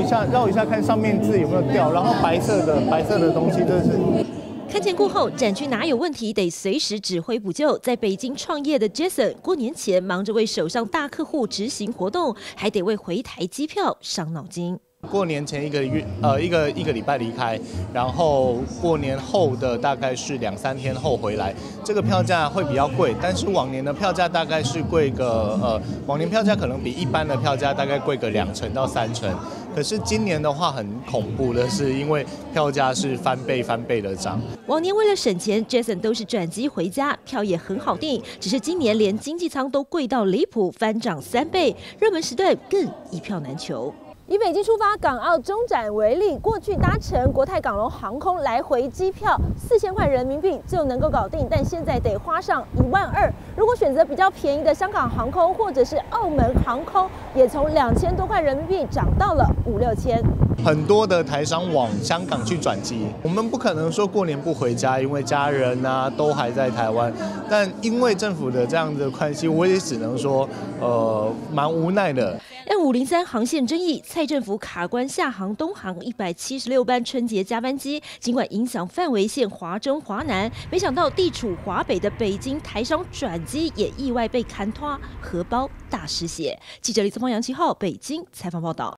一下，绕一下看上面字有没有掉，然后白色的白色的东西就是。看见过后，展区哪有问题，得随时指挥补救。在北京创业的 Jason，过年前忙着为手上大客户执行活动，还得为回台机票伤脑筋。过年前一个月，呃，一个一个礼拜离开，然后过年后的大概是两三天后回来，这个票价会比较贵。但是往年的票价大概是贵个，呃，往年票价可能比一般的票价大概贵个两成到三成。可是今年的话很恐怖的是，因为票价是翻倍翻倍的涨。往年为了省钱，Jason 都是转机回家，票也很好订。只是今年连经济舱都贵到离谱，翻涨三倍，热门时段更一票难求。以北京出发港澳中展为例，过去搭乘国泰港龙航空来回机票四千块人民币就能够搞定，但现在得花上一万二。如果选择比较便宜的香港航空或者是澳门航空，也从两千多块人民币涨到了五六千。很多的台商往香港去转机，我们不可能说过年不回家，因为家人啊都还在台湾。但因为政府的这样的关系，我也只能说，呃，蛮无奈的。M 五零三航线争议，蔡政府卡关下航东航一百七十六班春节加班机，尽管影响范围线华中华南，没想到地处华北的北京台商转机也意外被砍拖，荷包大失血。记者李思芳、杨奇浩北京采访报道。